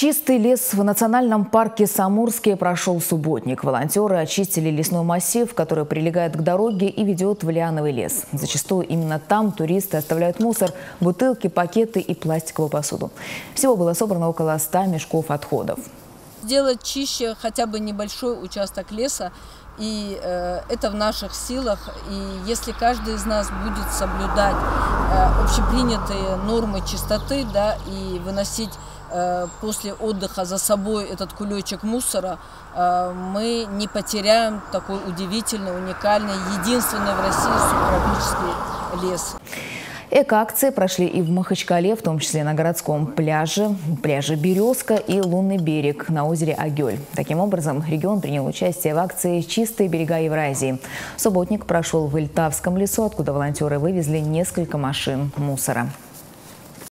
Чистый лес в национальном парке Самурске прошел субботник. Волонтеры очистили лесной массив, который прилегает к дороге и ведет в лиановый лес. Зачастую именно там туристы оставляют мусор, бутылки, пакеты и пластиковую посуду. Всего было собрано около 100 мешков отходов. Сделать чище хотя бы небольшой участок леса, и э, это в наших силах. И если каждый из нас будет соблюдать э, общепринятые нормы чистоты, да, и выносить после отдыха за собой этот кулечек мусора, э, мы не потеряем такой удивительный, уникальный, единственный в России субтропический лес. Эко-акции прошли и в Махачкале, в том числе на городском пляже, пляже «Березка» и «Лунный берег» на озере Агёль. Таким образом, регион принял участие в акции «Чистые берега Евразии». Субботник прошел в Ильтавском лесу, откуда волонтеры вывезли несколько машин мусора.